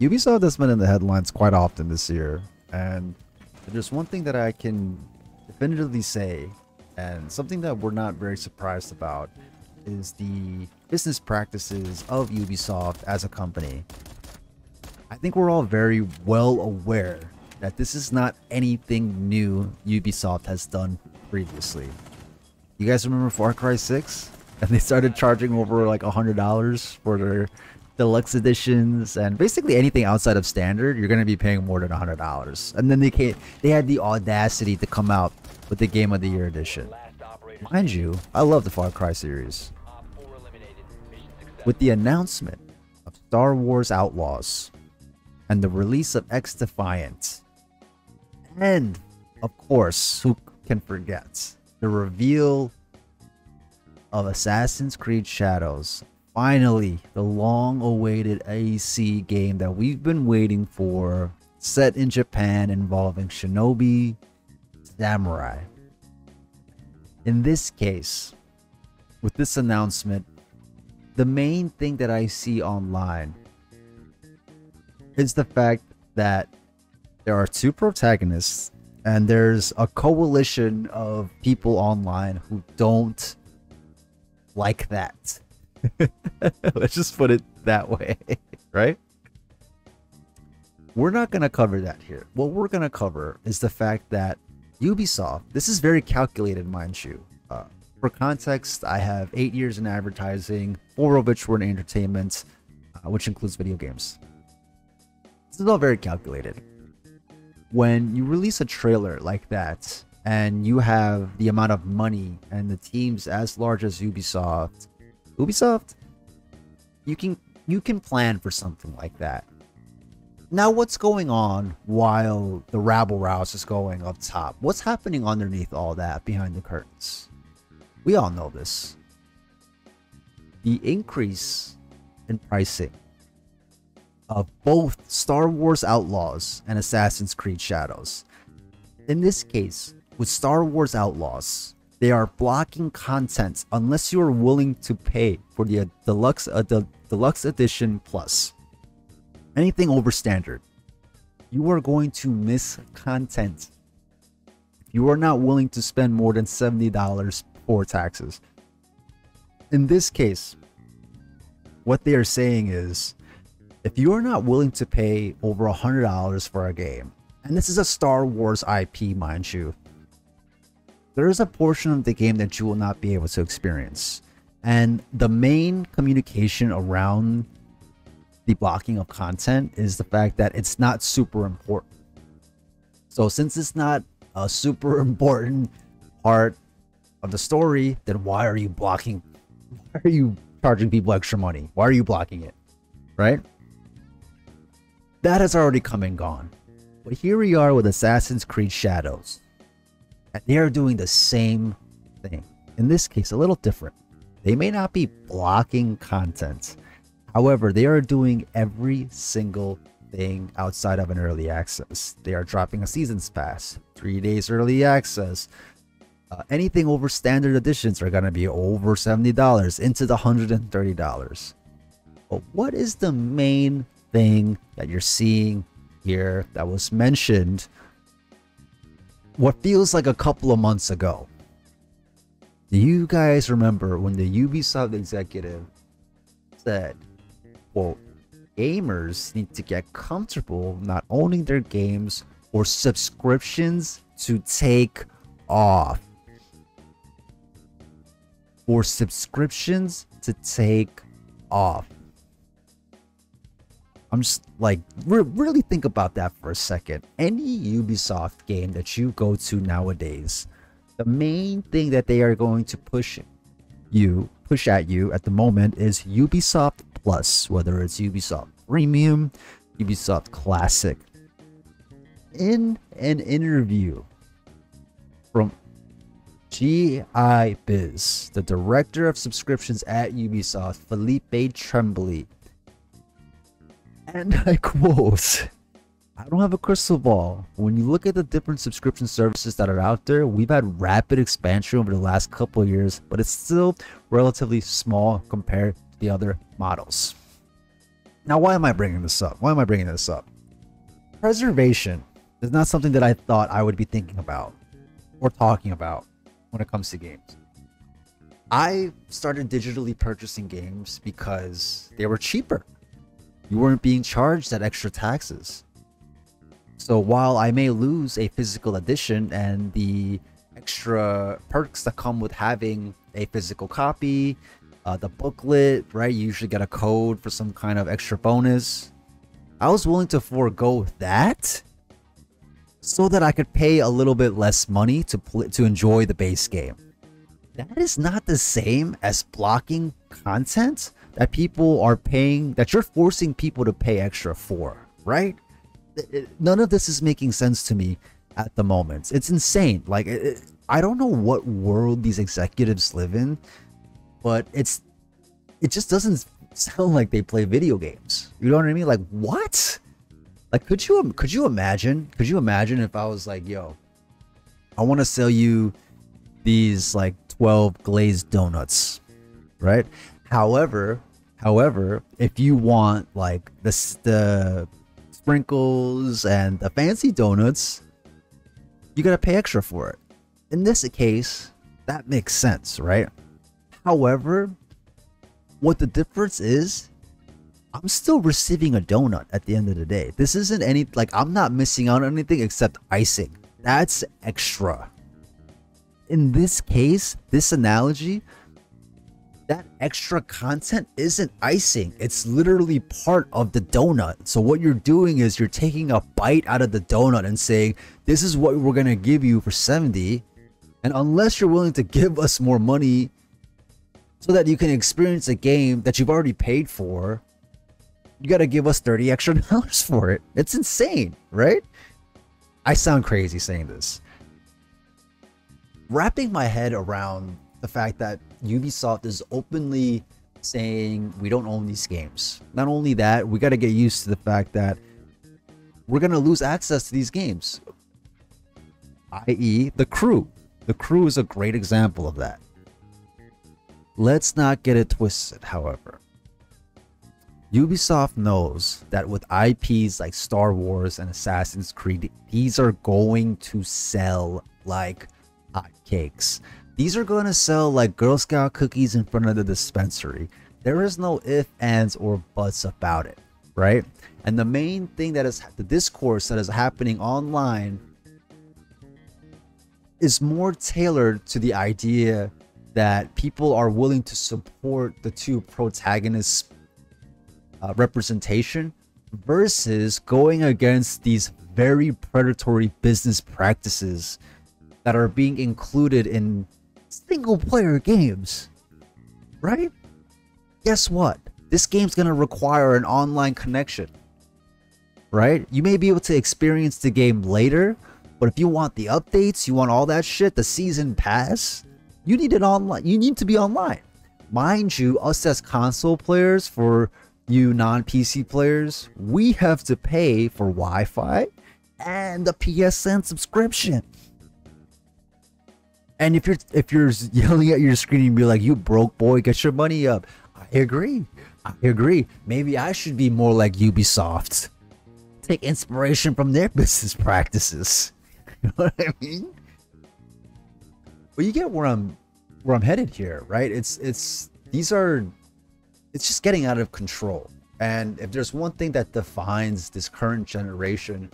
Ubisoft has been in the headlines quite often this year, and there's one thing that I can definitively say, and something that we're not very surprised about, is the business practices of Ubisoft as a company. I think we're all very well aware that this is not anything new Ubisoft has done previously. You guys remember Far Cry 6? And they started charging over like a $100 for their deluxe editions and basically anything outside of standard, you're gonna be paying more than hundred dollars. And then they came, they had the audacity to come out with the Game of the Year edition. Mind you, I love the Far Cry series. With the announcement of Star Wars Outlaws and the release of XDefiant, and of course, who can forget the reveal of Assassin's Creed Shadows finally the long awaited AC game that we've been waiting for, set in Japan involving shinobi samurai. In this case, with this announcement, the main thing that I see online is the fact that there are two protagonists and there's a coalition of people online who don't like that. Let's just put it that way, right? We're not going to cover that here. What we're going to cover is the fact that Ubisoft, this is very calculated, mind you. Uh, for context, I have eight years in advertising, four of which were in entertainment, uh, which includes video games. This is all very calculated. When you release a trailer like that, and you have the amount of money and the teams as large as Ubisoft Ubisoft, you can you can plan for something like that. Now, what's going on while the rabble rouse is going up top? What's happening underneath all that behind the curtains? We all know this. The increase in pricing of both Star Wars Outlaws and Assassin's Creed Shadows. In this case, with Star Wars Outlaws, they are blocking content unless you are willing to pay for the uh, deluxe uh, the deluxe edition plus. Anything over standard, you are going to miss content. If you are not willing to spend more than $70 for taxes. In this case, what they are saying is if you are not willing to pay over $100 for a game, and this is a Star Wars IP, mind you, there is a portion of the game that you will not be able to experience. And the main communication around the blocking of content is the fact that it's not super important. So since it's not a super important part of the story, then why are you blocking? Why are you charging people extra money? Why are you blocking it? Right? That has already come and gone. But here we are with Assassin's Creed Shadows. And they are doing the same thing. In this case, a little different. They may not be blocking content. However, they are doing every single thing outside of an early access. They are dropping a season's pass, three days early access. Uh, anything over standard editions are going to be over $70 into the $130. But what is the main thing that you're seeing here that was mentioned what feels like a couple of months ago. Do you guys remember when the Ubisoft executive said, quote, gamers need to get comfortable not owning their games or subscriptions to take off. For subscriptions to take off. I'm just like, re really think about that for a second. Any Ubisoft game that you go to nowadays, the main thing that they are going to push you, push at you at the moment is Ubisoft Plus, whether it's Ubisoft Premium, Ubisoft Classic. In an interview from G.I. Biz, the director of subscriptions at Ubisoft, Philippe Tremblay, and I quote, I don't have a crystal ball. When you look at the different subscription services that are out there, we've had rapid expansion over the last couple of years, but it's still relatively small compared to the other models. Now, why am I bringing this up? Why am I bringing this up? Preservation is not something that I thought I would be thinking about or talking about when it comes to games. I started digitally purchasing games because they were cheaper. You weren't being charged that extra taxes. So while I may lose a physical edition and the extra perks that come with having a physical copy, uh, the booklet, right? You usually get a code for some kind of extra bonus. I was willing to forego that so that I could pay a little bit less money to to enjoy the base game. That is not the same as blocking content that people are paying that you're forcing people to pay extra for, right? None of this is making sense to me at the moment. It's insane. Like it, I don't know what world these executives live in, but it's it just doesn't sound like they play video games. You know what I mean? Like what? Like could you could you imagine? Could you imagine if I was like, "Yo, I want to sell you these like 12 glazed donuts." Right? However, however, if you want like the the sprinkles and the fancy donuts, you got to pay extra for it. In this case, that makes sense, right? However, what the difference is, I'm still receiving a donut at the end of the day. This isn't any, like, I'm not missing out on anything except icing. That's extra. In this case, this analogy, that extra content isn't icing. It's literally part of the donut. So what you're doing is you're taking a bite out of the donut and saying, this is what we're going to give you for 70. And unless you're willing to give us more money so that you can experience a game that you've already paid for, you got to give us 30 extra dollars for it. It's insane, right? I sound crazy saying this. Wrapping my head around the fact that Ubisoft is openly saying we don't own these games. Not only that, we got to get used to the fact that we're going to lose access to these games, i.e., the crew. The crew is a great example of that. Let's not get it twisted, however. Ubisoft knows that with IPs like Star Wars and Assassin's Creed, these are going to sell like hotcakes. These are going to sell like Girl Scout cookies in front of the dispensary. There is no if, ands, or buts about it, right? And the main thing that is the discourse that is happening online is more tailored to the idea that people are willing to support the two protagonists uh, representation versus going against these very predatory business practices that are being included in single player games right guess what this game's going to require an online connection right you may be able to experience the game later but if you want the updates you want all that shit the season pass you need it online. You need to be online. Mind you, us as console players, for you non-PC players, we have to pay for Wi-Fi and the PSN subscription. And if you're if you're yelling at your screen and be like, "You broke boy, get your money up," I agree. I agree. Maybe I should be more like Ubisoft. Take inspiration from their business practices. You know what I mean? But you get where I'm where I'm headed here, right? It's it's these are it's just getting out of control. And if there's one thing that defines this current generation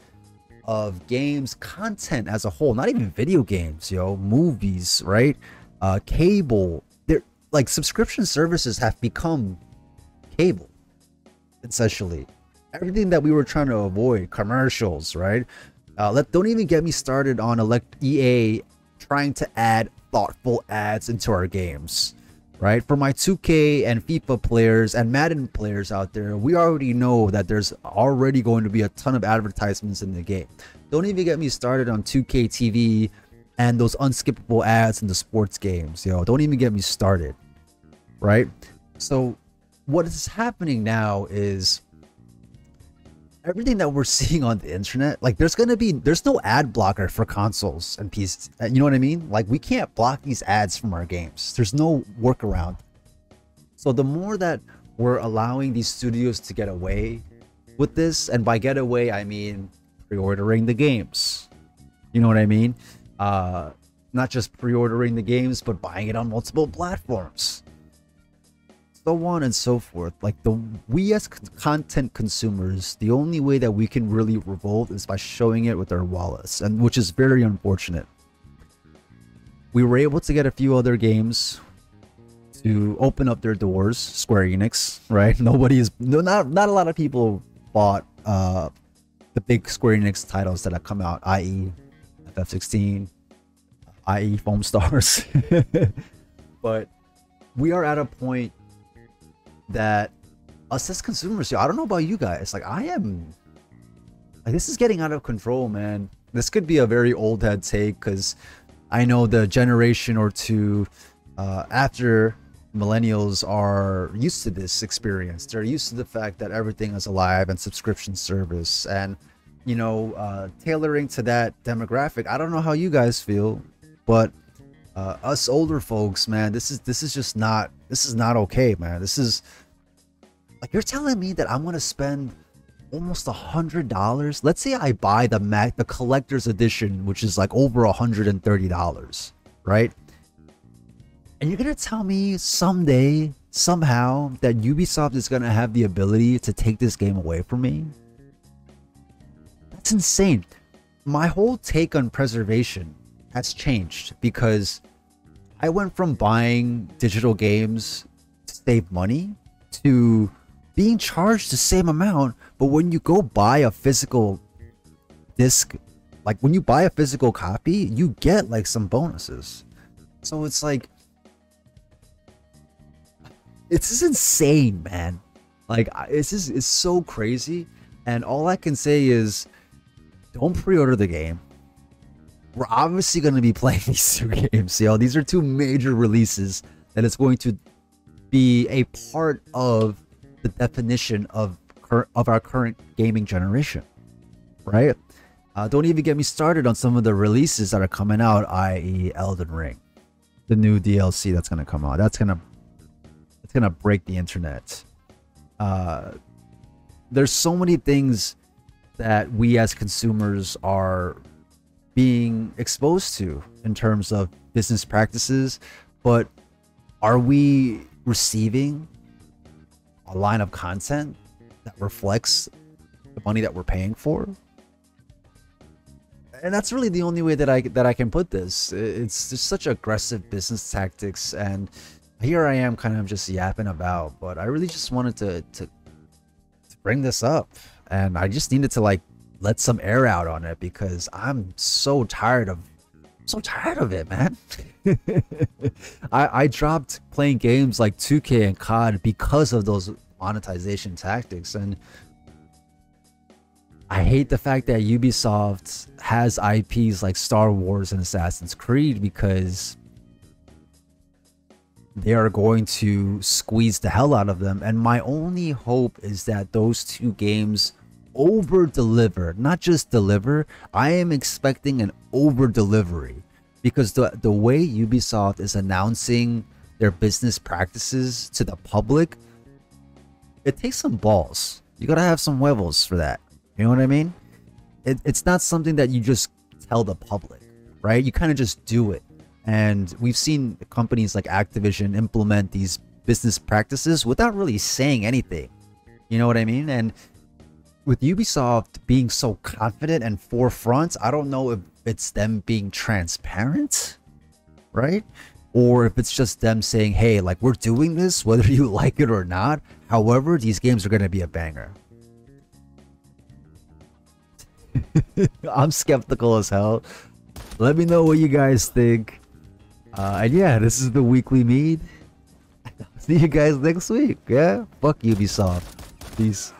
of games content as a whole, not even video games, yo, movies, right? Uh cable, they're like subscription services have become cable essentially. Everything that we were trying to avoid, commercials, right? Uh, let don't even get me started on elect EA trying to add thoughtful ads into our games right? For my 2K and FIFA players and Madden players out there, we already know that there's already going to be a ton of advertisements in the game. Don't even get me started on 2K TV and those unskippable ads in the sports games, yo. Don't even get me started, right? So, what is happening now is everything that we're seeing on the internet, like there's gonna be there's no ad blocker for consoles and PCs. Uh, you know what I mean? Like we can't block these ads from our games. There's no workaround. So the more that we're allowing these studios to get away with this. And by get away, I mean pre-ordering the games. You know what I mean? Uh, not just pre-ordering the games, but buying it on multiple platforms. So on and so forth. Like the we as content consumers, the only way that we can really revolt is by showing it with our wallets, and which is very unfortunate. We were able to get a few other games to open up their doors, Square Enix, right? Nobody is no not not a lot of people bought uh the big Square Enix titles that have come out, i.e. FF16, i.e. Foamstars. but we are at a point that us as consumers, I don't know about you guys, like I am like this is getting out of control, man. This could be a very old head take because I know the generation or two uh, after millennials are used to this experience. They're used to the fact that everything is alive and subscription service and you know uh, tailoring to that demographic. I don't know how you guys feel, but uh, us older folks, man, this is this is just not this is not okay, man. This is like you're telling me that I'm gonna spend almost a hundred dollars. Let's say I buy the Mac the collector's edition, which is like over a hundred and thirty dollars, right? And you're gonna tell me someday, somehow, that Ubisoft is gonna have the ability to take this game away from me? That's insane. My whole take on preservation has changed because I went from buying digital games to save money to being charged the same amount, but when you go buy a physical disc, like when you buy a physical copy, you get like some bonuses. So it's like it's just insane, man. Like it's just it's so crazy, and all I can say is, don't pre-order the game. We're obviously going to be playing these two games. You know, these are two major releases that is going to be a part of the definition of of our current gaming generation, right? Uh, don't even get me started on some of the releases that are coming out, i.e., Elden Ring, the new DLC that's gonna come out. That's gonna it's gonna break the internet. Uh, there's so many things that we as consumers are being exposed to in terms of business practices, but are we receiving a line of content that reflects the money that we're paying for? And that's really the only way that I that I can put this. It's just such aggressive business tactics and here I am kind of just yapping about, but I really just wanted to, to to bring this up and I just needed to like let some air out on it because I'm so tired of so tired of it, man. I I dropped playing games like 2K and COD because of those monetization tactics and I hate the fact that Ubisoft has IPs like Star Wars and Assassin's Creed because they are going to squeeze the hell out of them. And my only hope is that those two games over deliver, not just deliver. I am expecting an over delivery because the, the way Ubisoft is announcing their business practices to the public, it takes some balls. You gotta have some huevos for that. You know what I mean? It, it's not something that you just tell the public, right? You kind of just do it. And we've seen companies like Activision implement these business practices without really saying anything. You know what I mean? And with Ubisoft being so confident and forefront, I don't know if it's them being transparent, right? Or if it's just them saying, hey, like we're doing this, whether you like it or not. However, these games are going to be a banger. I'm skeptical as hell. Let me know what you guys think. Uh, and yeah, this is the weekly mead. See you guys next week. Yeah? Fuck Ubisoft. Peace.